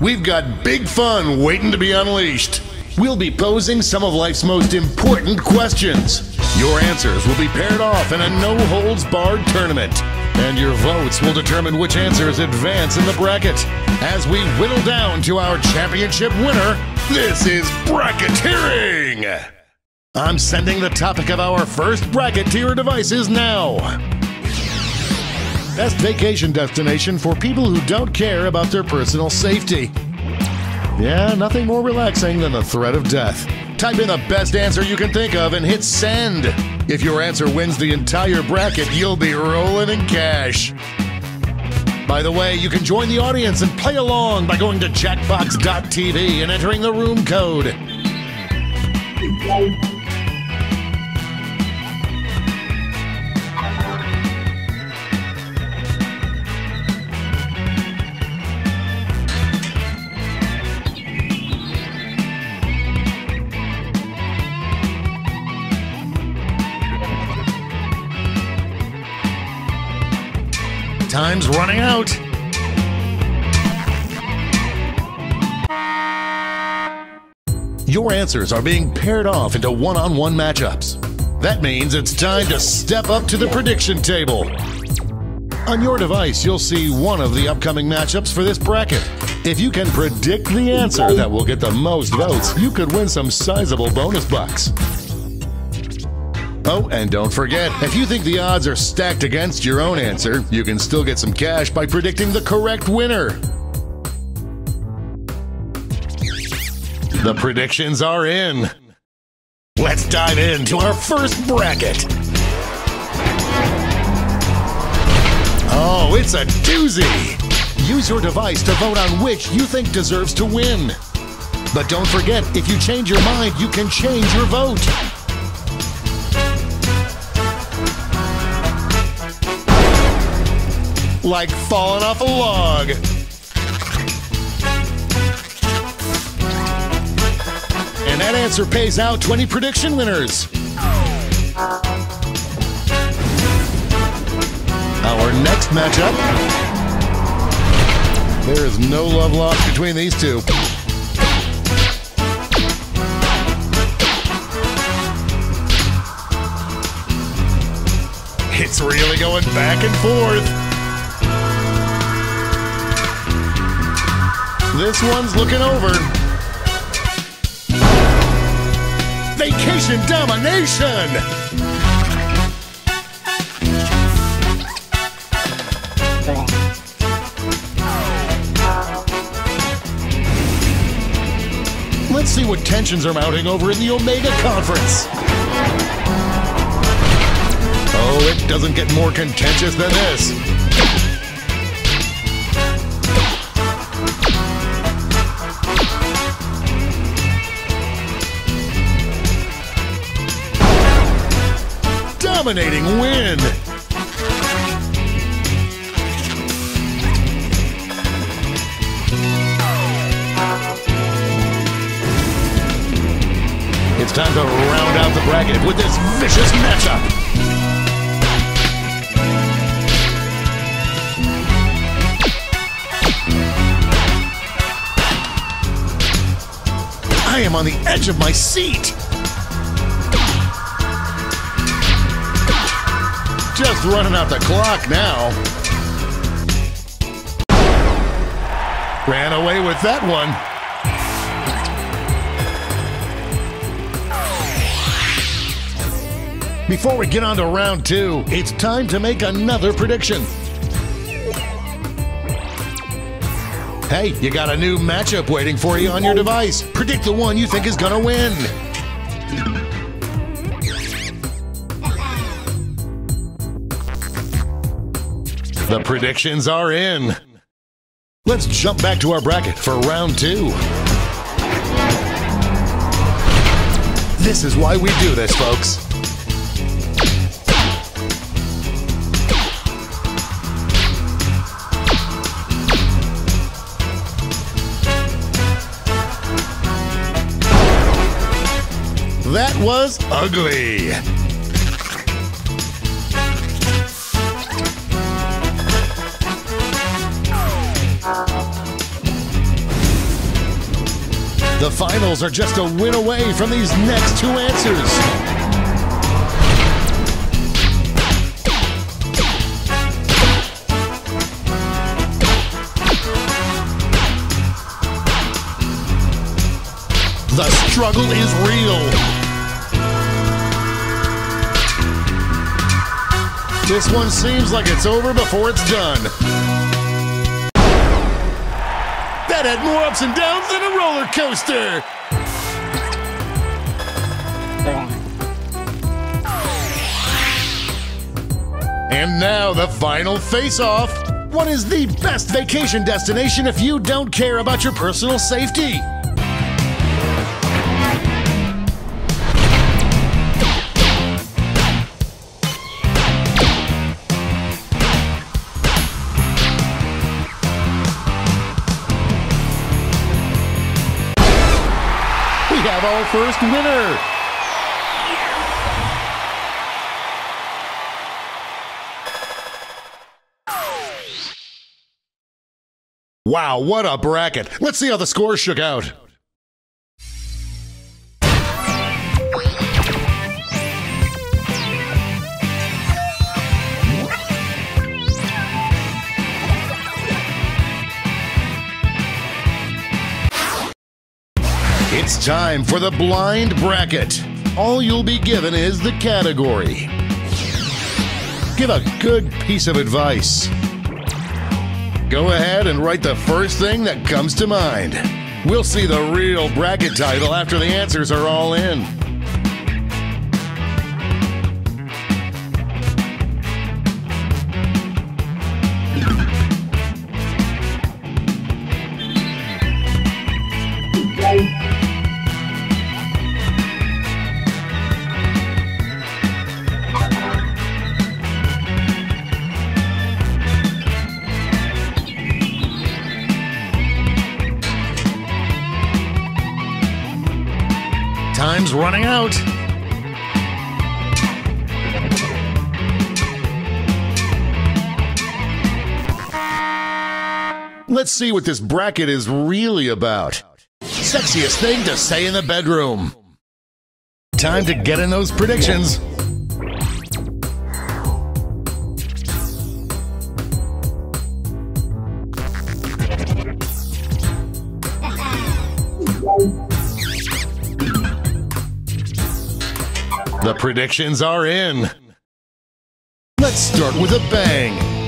We've got big fun waiting to be unleashed. We'll be posing some of life's most important questions. Your answers will be paired off in a no holds barred tournament. And your votes will determine which answers advance in the bracket. As we whittle down to our championship winner, this is bracketeering! I'm sending the topic of our first bracketeer devices now. Best vacation destination for people who don't care about their personal safety. Yeah, nothing more relaxing than the threat of death. Type in the best answer you can think of and hit send. If your answer wins the entire bracket, you'll be rolling in cash. By the way, you can join the audience and play along by going to jackbox.tv and entering the room code. Time's running out. Your answers are being paired off into one on one matchups. That means it's time to step up to the prediction table. On your device, you'll see one of the upcoming matchups for this bracket. If you can predict the answer that will get the most votes, you could win some sizable bonus bucks. Oh, and don't forget, if you think the odds are stacked against your own answer, you can still get some cash by predicting the correct winner. The predictions are in. Let's dive into our first bracket. Oh, it's a doozy! Use your device to vote on which you think deserves to win. But don't forget, if you change your mind, you can change your vote. Like falling off a log. And that answer pays out 20 prediction winners. Our next matchup. There is no love lost between these two. It's really going back and forth. This one's looking over. Vacation domination! Let's see what tensions are mounting over in the Omega Conference. Oh, it doesn't get more contentious than this. Dominating win. It's time to round out the bracket with this vicious matchup. I am on the edge of my seat. Just running out the clock now. Ran away with that one. Before we get on to round two, it's time to make another prediction. Hey, you got a new matchup waiting for you on your device. Predict the one you think is gonna win. The predictions are in. Let's jump back to our bracket for round two. This is why we do this, folks. That was ugly. The finals are just a win away from these next two answers. The struggle is real. This one seems like it's over before it's done. That had more ups and downs than a roller coaster. And now the final face-off. What is the best vacation destination if you don't care about your personal safety? We have our first winner. Wow, what a bracket. Let's see how the scores shook out. Time for the blind bracket. All you'll be given is the category. Give a good piece of advice. Go ahead and write the first thing that comes to mind. We'll see the real bracket title after the answers are all in. Running out. Let's see what this bracket is really about. Sexiest thing to say in the bedroom. Time to get in those predictions. The predictions are in. Let's start with a bang.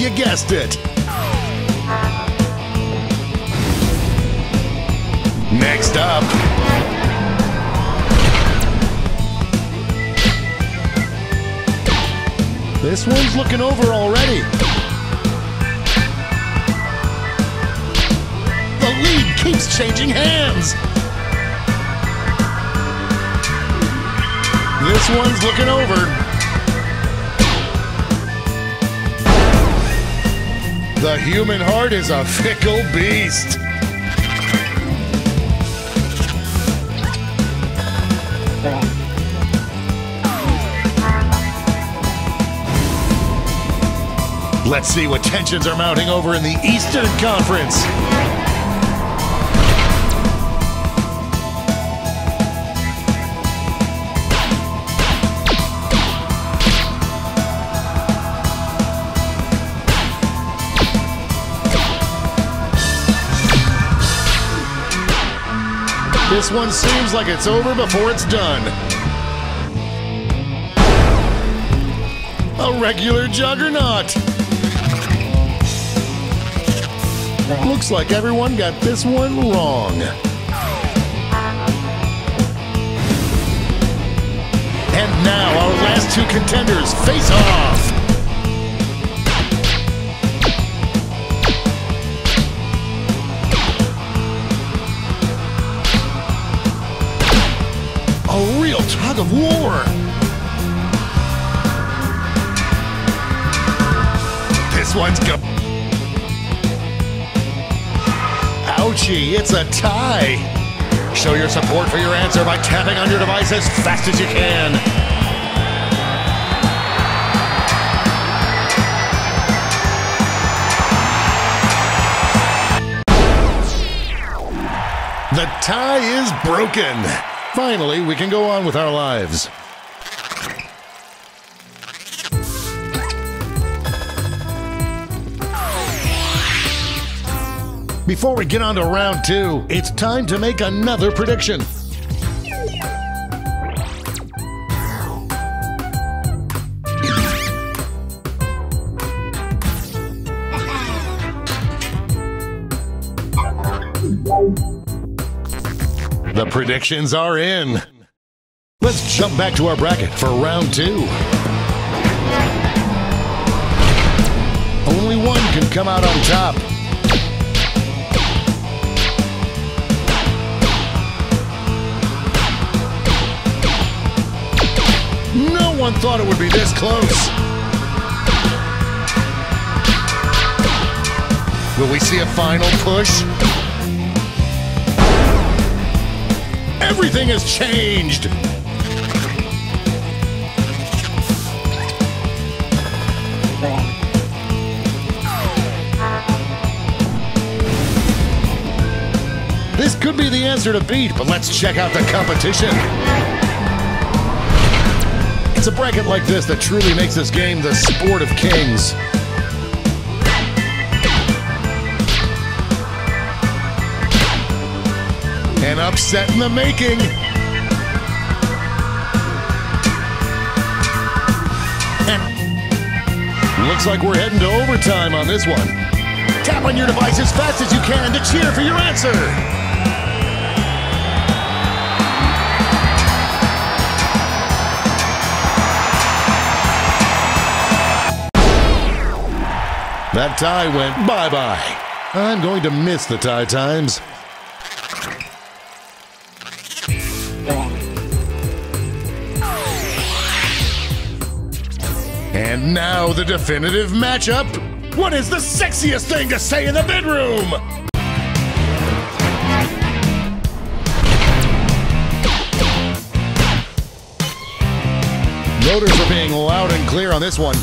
You guessed it. Next up. This one's looking over already. The lead keeps changing hands. This one's looking over. The human heart is a fickle beast. Let's see what tensions are mounting over in the Eastern Conference. This one seems like it's over before it's done. A regular juggernaut. Looks like everyone got this one wrong. And now our last two contenders face off. More. This one's go. Ouchie, it's a tie. Show your support for your answer by tapping on your device as fast as you can. The tie is broken. Finally, we can go on with our lives. Before we get on to round two, it's time to make another prediction. Predictions are in. Let's jump back to our bracket for round two. Only one can come out on top. No one thought it would be this close. Will we see a final push? Everything has changed. This could be the answer to beat, but let's check out the competition. It's a bracket like this that truly makes this game the sport of kings. An upset in the making. And looks like we're heading to overtime on this one. Tap on your device as fast as you can to cheer for your answer. That tie went bye-bye. I'm going to miss the tie times. And now the definitive matchup. What is the sexiest thing to say in the bedroom? Voters are being loud and clear on this one.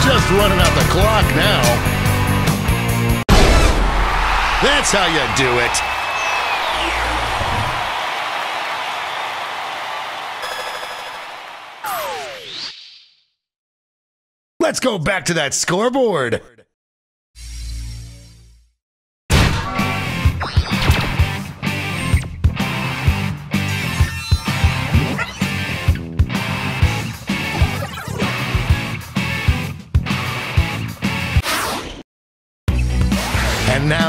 Just running out the clock now. That's how you do it. Let's go back to that scoreboard.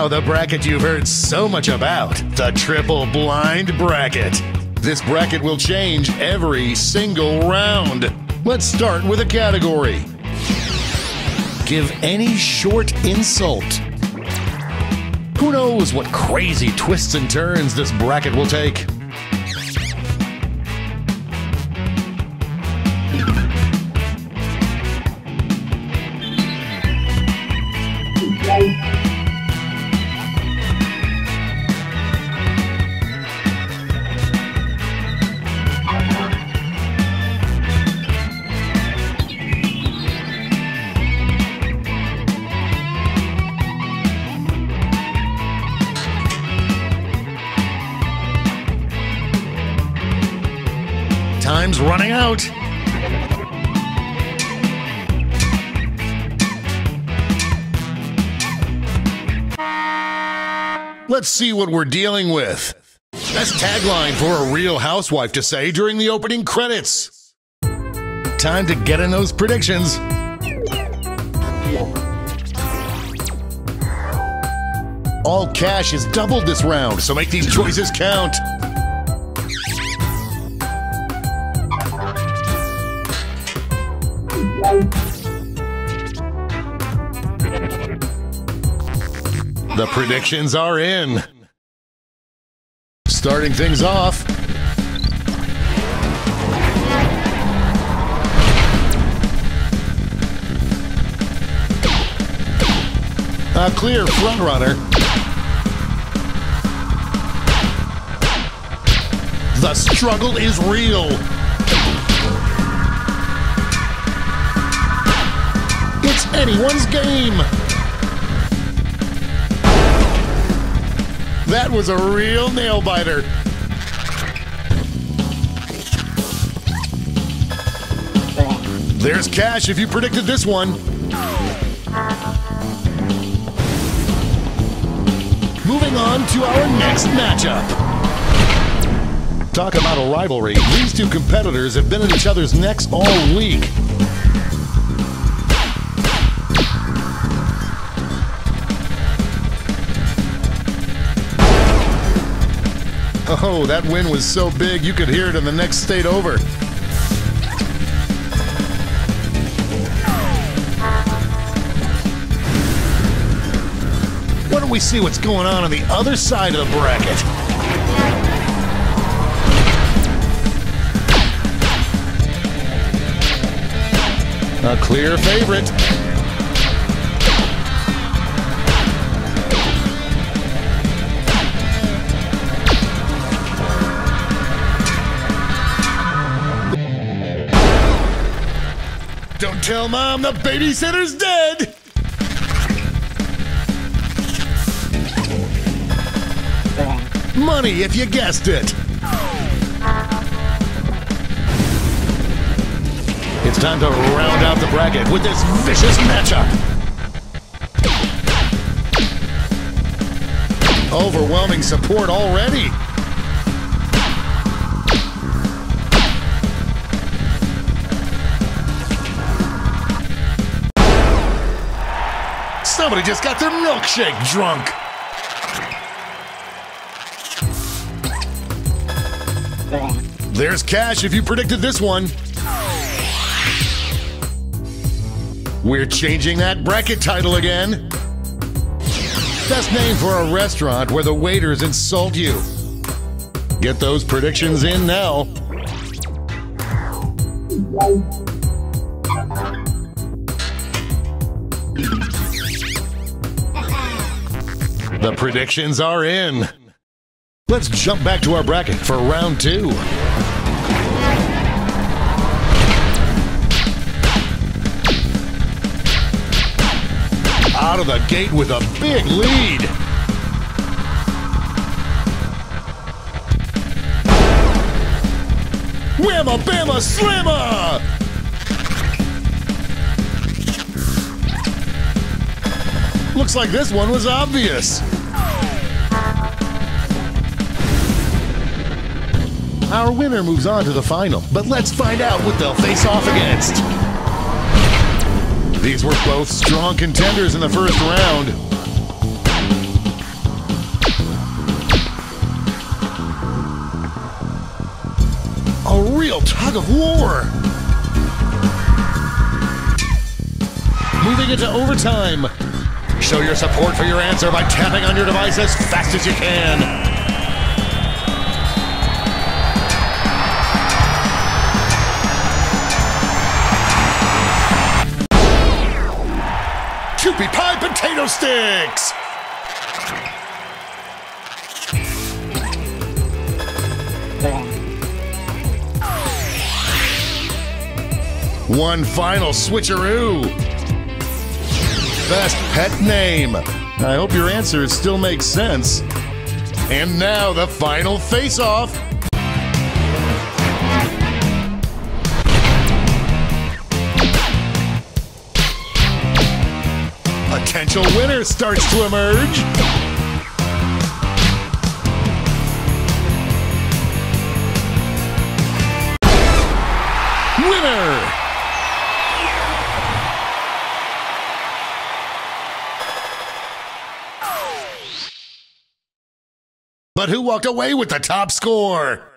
The bracket you've heard so much about the triple blind bracket. This bracket will change every single round. Let's start with a category. Give any short insult. Who knows what crazy twists and turns this bracket will take? Let's see what we're dealing with. That's tagline for a real housewife to say during the opening credits. Time to get in those predictions. All cash is doubled this round, so make these choices count. The predictions are in. Starting things off. A clear front runner. The struggle is real. It's anyone's game. That was a real nail biter. There's cash if you predicted this one. Moving on to our next matchup. Talk about a rivalry. These two competitors have been at each other's necks all week. Oh, that win was so big you could hear it in the next state over. Why don't we see what's going on on the other side of the bracket? A clear favorite. Tell mom the babysitter's dead! Money if you guessed it! It's time to round out the bracket with this vicious matchup! Overwhelming support already! Somebody just got their milkshake drunk. There's cash if you predicted this one. We're changing that bracket title again. Best name for a restaurant where the waiters insult you. Get those predictions in now. The predictions are in. Let's jump back to our bracket for round two. Out of the gate with a big lead. Whamma Bama Slamma! Looks like this one was obvious. Our winner moves on to the final, but let's find out what they'll face off against. These were both strong contenders in the first round. A real tug of war. Moving into overtime. Show your support for your answer by tapping on your device as fast as you can. Kewpie Pie Potato Sticks! One final switcheroo. Best pet name. I hope your answers still make sense. And now the final face-off. Potential winner starts to emerge. Winner! But who walked away with the top score?